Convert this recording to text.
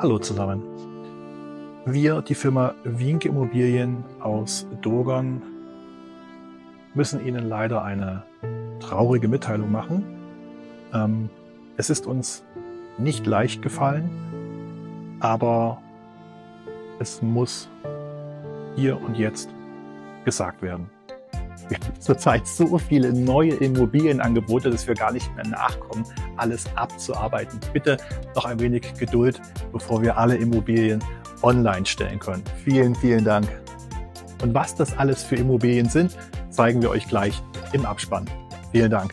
Hallo zusammen. Wir, die Firma Wienke Immobilien aus Dogern, müssen Ihnen leider eine traurige Mitteilung machen. Ähm, es ist uns nicht leicht gefallen, aber es muss hier und jetzt gesagt werden. Wir haben zurzeit so viele neue Immobilienangebote, dass wir gar nicht mehr nachkommen, alles abzuarbeiten. Bitte noch ein wenig Geduld, bevor wir alle Immobilien online stellen können. Vielen, vielen Dank. Und was das alles für Immobilien sind, zeigen wir euch gleich im Abspann. Vielen Dank.